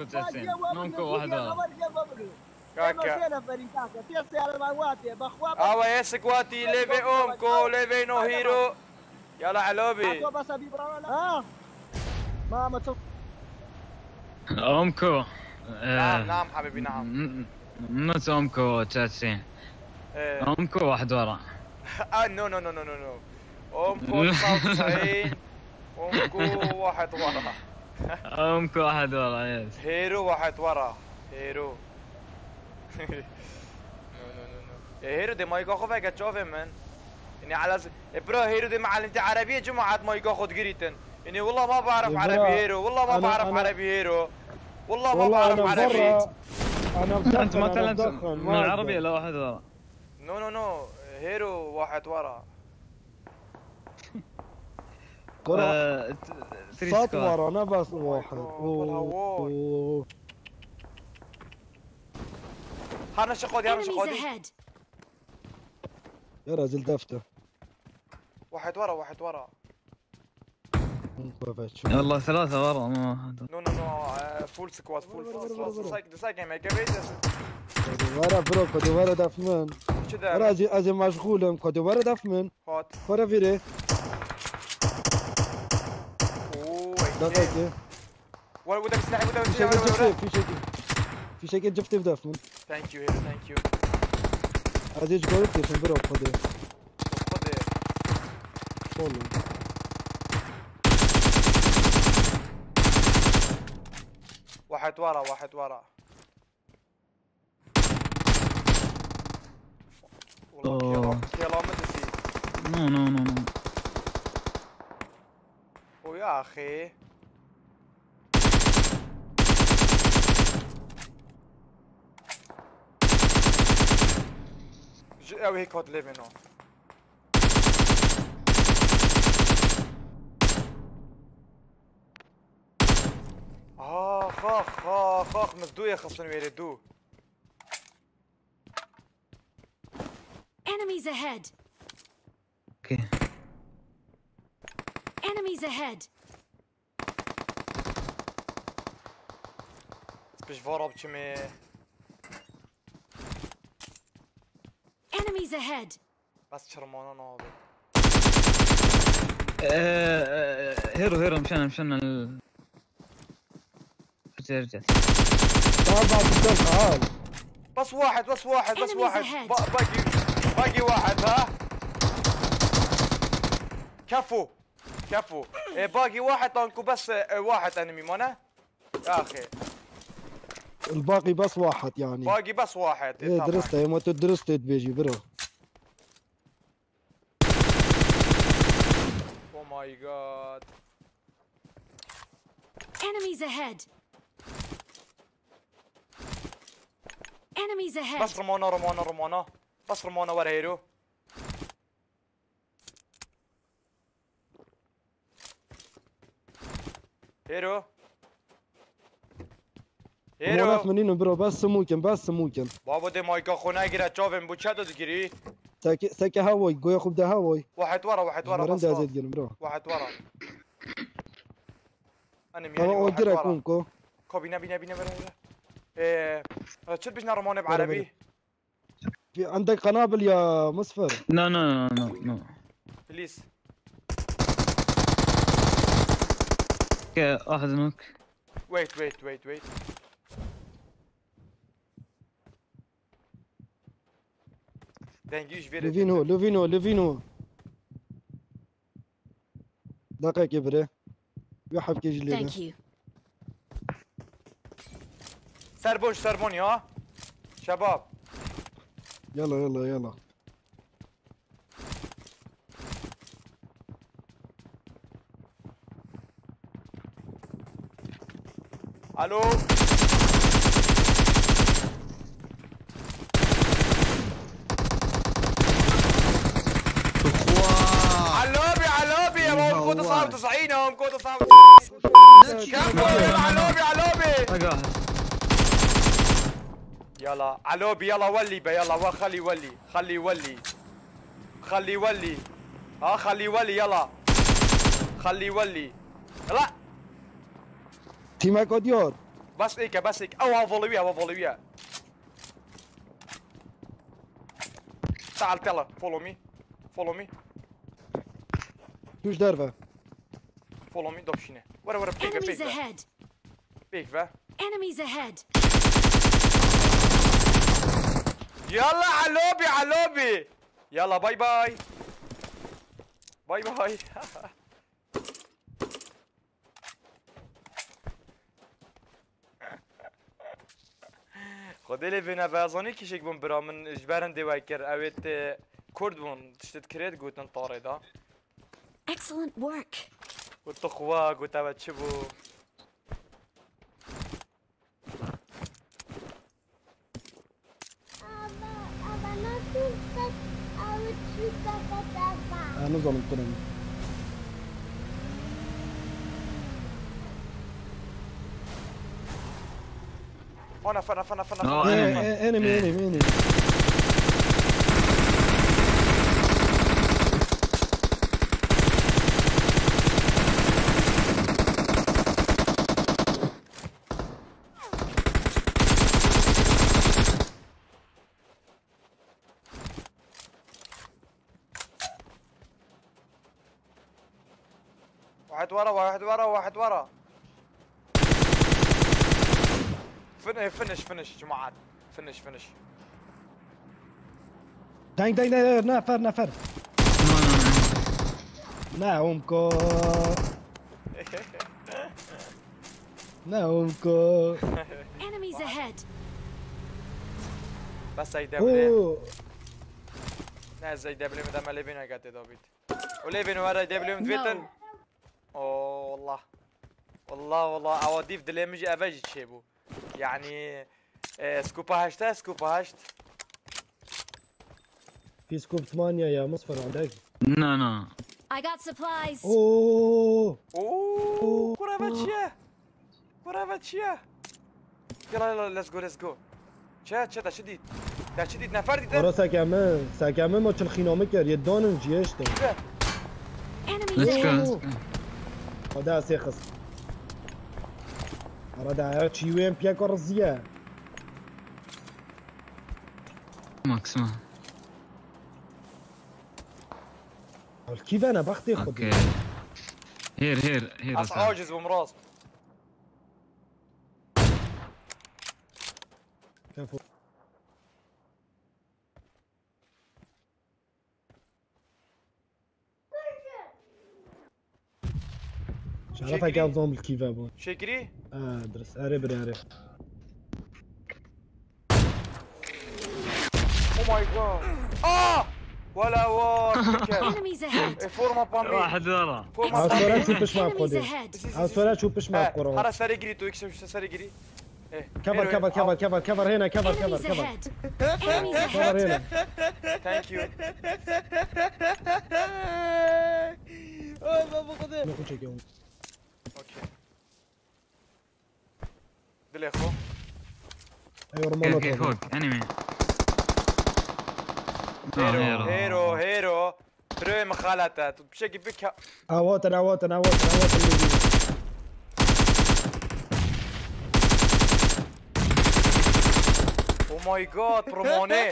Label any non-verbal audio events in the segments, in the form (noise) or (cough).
90 ممكن واحد؟ ورا كاكا. آوا يا سكواتي ليفي اومكو ليفي نو هيرو. يلا علوبي امكو نعم نعم حبيبي نعم. نص امكو 90 إيه. امكو واحد ورا. آه، نو نو نو نو نو نو. اومكو 99 (laughs) اومكو واحد ورا. امكو واحد ورا يس هيرو واحد ورا. هيرو. نو نو نو نو يا هيرو دي ما يقاخو فيك تشوفي من. إني على س... برو هيرو دي معلم انت عربية جماعة ما يقاخو تقريتن إني والله ما بعرف عربي هيرو والله ما بعرف عربي هيرو. والله ما والله بعرف عربي. أنا أنت ما بدخن من ما العربي أقدر. لا واحد ورا. نو نو نو هيرو واحد ورا. كرة. سكواد. ورا نفس واحد. هانا شقودي هانا Enemies شقودي ahead! يا راجل دفتر. واحد ورا واحد ورا. والله ثلاثة ورا ما واحد. ورا. نو نو نو فول سكواد فول سايك سايك ما كبيت ورا. برو كدو ورا دف من كذا راجي ازي مشغولم كدو ورا دف من هات. كرة فيري. اوه دقيقة ولا بدك تسلاحي بدك في جفتي في شكل في شكل جفتي بدف من ثانك يو هيرو ثانك يو ازي قلت ليش برو كدو خذ والله واحد ورا واحد ورا. والله يلا ما تسي نو نو نو نو ويا أخي. ج- أو هيك هوت ليفينو آه خاخ خاخ خاخ مزدو يا خصني يردو Enemies ahead! أوكي Enemies ahead! سبيش فورا بچمي Enemies ahead! بس نوبي آه، آه، هيرو هيرو مشان مشان ال رجع رجع تعال بعد الدف تعال بس واحد بس واحد بس واحد. باقي باقي واحد ها؟ كفو كفو. إيه باقي واحد طنكو بس آه، واحد enemy مانا؟ يا أخي. الباقي بس واحد يعني. باقي بس واحد إيه طبعاً. درست ما تدرست بيجي bro. أو ماي جاد Enemies ahead! Enemies ahead! بس رمونا رمونا رمونا بس رمونا ورا هيرو هيرو هيرو هيرو منين برو بس ممكن بس ممكن بابا دي مايكا خونا جرا تشوفن بو تشادو تجري ساكي ساكي هواي قوي خب ده هواي واحد ورا واحد ورا بس مرندا خلاص. زيد جن برو واحد ورا أنا مين طبعا واحد ورا يكون كو كوبي نبي نبي نبي نبي إيه شو بيجنا رمونا برا بعربي في عندك قنابل يا مصفر نو نو نو نو بليز أوكي واحد نوك ويت ويت ويت ويت دنجيش فيري لوفينو لوفينو لوفينو دقيقة بري يحب Thank you. سربون سربوني ها؟ شباب. يلا يلا يلا ألو؟ 92 اهو كود 92 كام على اللوبي على اللوبي يلا على يلا ولي بي يلا خلي ولي خلي ولي. خلي ولي. ها خلي ولي يلا. خلي ولي. يلا. تيمك اوديور بس هيك بس هيك. أو هفولويا هفولويا تعال تعال فولو مي. فولو مي. توش دارفه فولو مي دوب شينه ورا ورا بيك Enemies بيك ahead. فا Enemies ahead. يلا علوبي علوبي يلا باي باي باي باي خدي لي فينا بازوني كيشيك بون برا من جبارن دي وايكر اويت كورد بون تشتت كريت قوتن طاري دا Excellent work. قلت خوا قلت ابد شبو انا ظلمت انا فانا فانا فانا فانا آه، فانا أنا- ايه انمي انمي انمي ورا واحد ورا واحد ورا. فن فنش فنش جماعات فنش فنش. تانك تانك تانك نفر نفر نعمكو نعمكو Enemies ahead. بس هي دبلي أوه. نه زي دبلي مدام ليفين قاعد دافيد وليفين ورا دبلي متفيتن No. أوه والله. والله والله. اواديف دليمجي افاجي تشيبو يعني آه، سكوبا هاشتا سكوبا هاشت في سكوب ثمانية يا مصفر عندك لا لا I got supplies. أوه. أوه. كرة باتشيا كرة باتشيا يلا يلا ليتس جو ليتس جو شات شات شديد ده شديد نفردي ده ورا ساكامن ساكامن ما تشل مكر يدون جيش ده؟ Enemies ليتس ahead. جو هذا سيخص هذا شي وين بياك ورزيا ماكس ما كيف أنا بختي أوكي. خد هير هير. هير اص عاجز بمراس شرفك شكري. يا نظام الكيفا بون شكري آه درس عرف عرف أو ماي جاد آه ولا ahead. فورما بامي واحد ورا بامي شو بش مع. عاوز سؤال شو بش مع الكرة هذا ساري جري تو إكس ساري جري كفر كفر كفر كفر كفر هنا كفر كفر كفر كفر. هنا ثانك يو ناخذ شيء يوم أوكي دلي اخو أيوه أوكي أوكي فوق انمي هيرو هيرو هيرو تروي مخالطة بشكل بك اواتن اواتن اواتن اواتن أو ماي جاد بروموني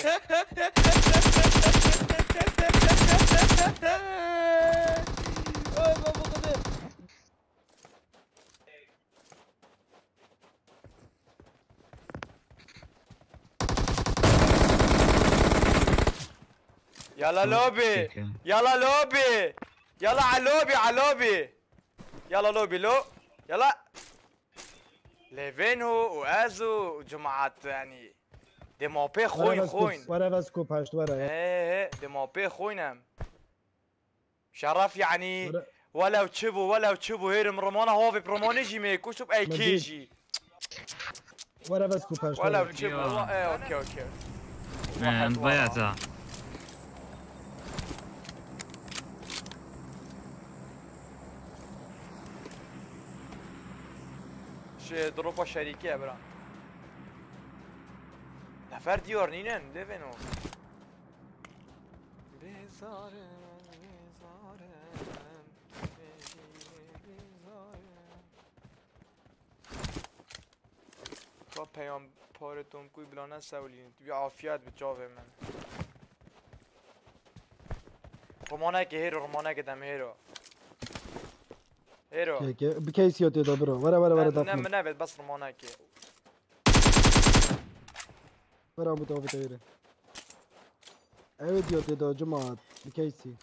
يلا لوبي. يلا لوبي. يلا على لوبي على لوبي يلا لوبي لو. يلا. ليفينو وأزو وجماعات يعني. دي موبي خوين خوين. ورا بس كوب هاشت ورا. إيه إيه. دي موبي خوينم شرف يعني. ولا تشبو ولا تشبو هير مرمونا هو في بروموني جي ميكو. شوف أي. كيجي. ورا بس كوب هاشت ولا ورا. تشبو إيه أوكي أوكي. ضيعتها. دروبا شريكية برا نفر ديور نينن دفنو بزارم بزارم بزارم پیام پارتون کوی بلانا سولین بی عافیت به جاوه من رمانه که هیرو رمانه که دم هیرو هیرو كيكي بكيسيو تيدا برو ورا ورا ورا نه دفن نه بس رمانه که ورا ابو تو بتيري ايوه ديو تيدا جماعة بكيسي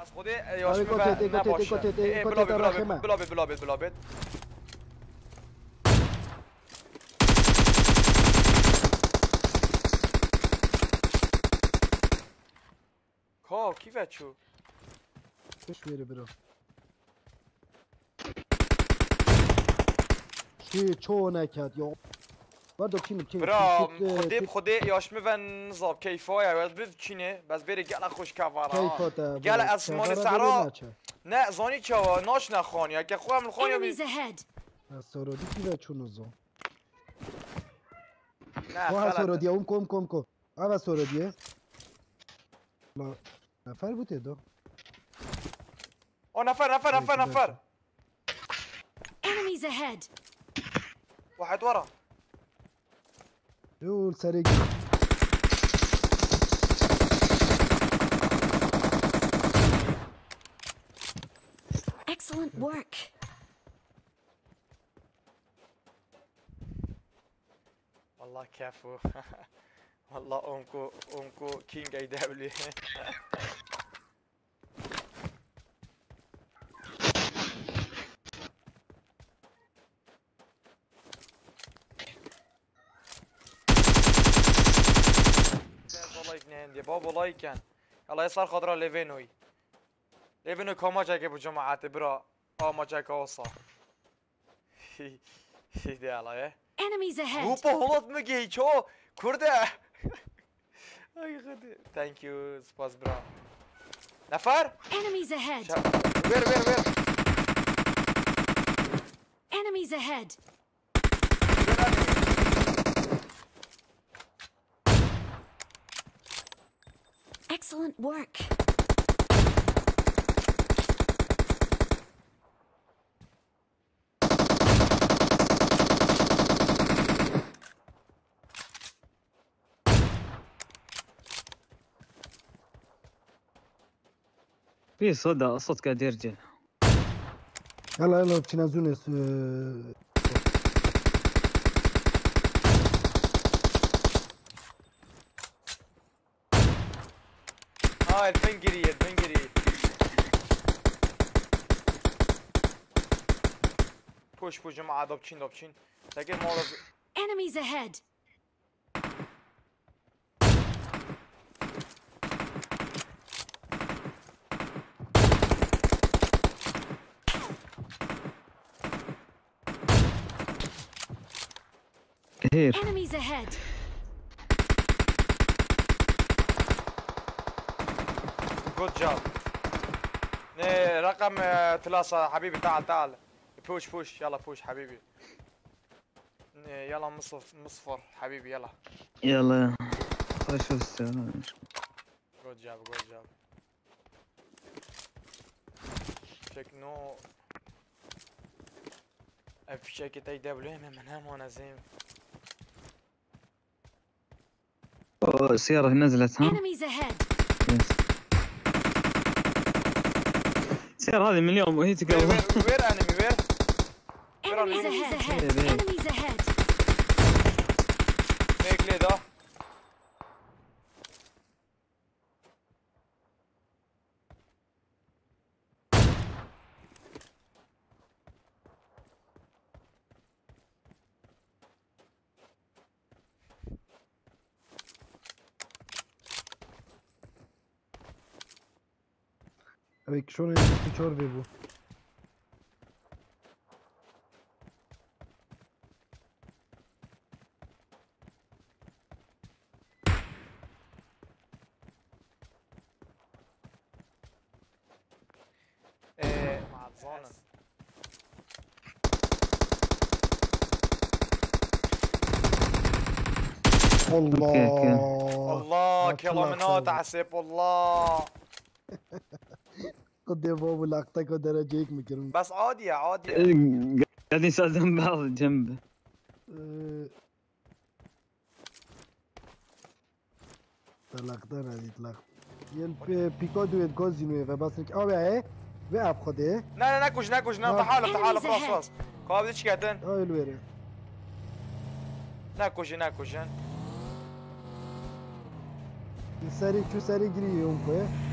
بس خوده یاش آره، گوتت، گوتت، نباشه گوتت، اه، گوتت بلابد بچو. خوش میره برو. چی چو نکد یا؟ بردا کیم کیم برا خودی بخودی یاشمه زاب کیفا کیفای باید بز چینه بس بری گل خوش کوارا گل اسمان سرا. نه زانی چوا ناش نخوانی. اگه خواهم خواهی یا بیز سرادی کی را چون نظام نه خلط سرادی اون کم کم کم. اول سرادیه نفر بود دو. آه نفر نفر نفر نفر. Enemies ahead. واحد ورا. يو سريق Excellent work. والله كفو. (laughs) والله امكو امكو كينج اي دبليو لايك نهندي بابا لايكن يلا يسار خضرا ليفينوي ليفينوي كوما جاكي بو جماعات برا آه ما جاكا وصا دي على إيه Enemies ahead. Grupa Holland میگی چو کرده ای خدای thank you سپاس برا نفر Enemies ahead. شا- ویر ویر ویر Enemies ahead. Excellent work. في صدى صوت قاعد يرجع. يلا يلا بتنازلوني آه الفنجري الفنجري. پوش پوش جماعة دابچین دابچین تاکه ما Enemies ahead. هير Enemies ahead. جود جاب نه رقم آه، ثلاثة حبيبي. تعال تعال. بوش بوش يلا بوش حبيبي. يلا مصف مصفر حبيبي. يلا. يلا نشوف السيارة. جود جاب جود جاب شكنو افشاكي تاي دبليو من هم وأنا زين السيارة نزلت ها Enemies ahead. يس. السيارة هذه مليون وهي وير تقدر وير وير أنمي وير Enemies Enemies ahead. Enemies ahead. ميك لي ده ابيك شلون شور بيبو ايه مع الظانن الله الله ما كيلومنات طلع عسيب الله خود دیو بابو لاک تک در جیک میکرم بس عادی عادی گدی سازم باز جنب تا لاک تا ندید لاک یل پیکا دوید گازی نوی و بس رک آبه ای و اب خوده؟ نه نه نه کش نه کش نه تحالا تحالا فاس فاس کاب دی چکتن آیل بره. نه کش نه کش سری چو سری گریه اون که.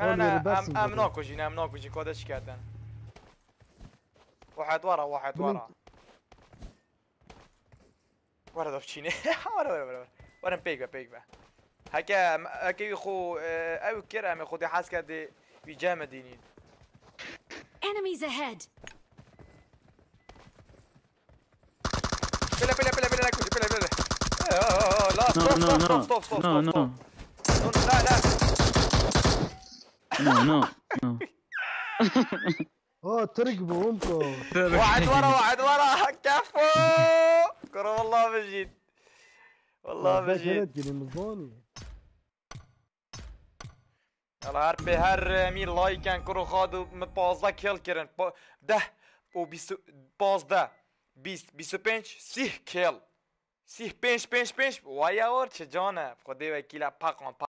لا لا أول بس ام ام نقطة. ناكوش ام ناكوش كود إيش كاتن واحد ورا واحد. ورا ورا دوفشيني ورا ورا ورا ورا بيك بقى هكا هكا يخو أو كير ام خدي حاس كدي بيجامه دينين Enemies ahead. بلا بلا بلا بلا نكوش بلا بلا آه، آه، آه، لا No, ستوب no, آه ترقبوا امكو واحد ورا واحد ورا. كفو. كرم والله بجد والله بجد جري مزبوني يلا هر به هر مين لايکن کرو خاد و م- پازده کل کرن؟ ده. و پازده بیست بیست پنج سیه کل سیه پنج پنج پنج. وای اور چه جانه. خودی وکیل پاکان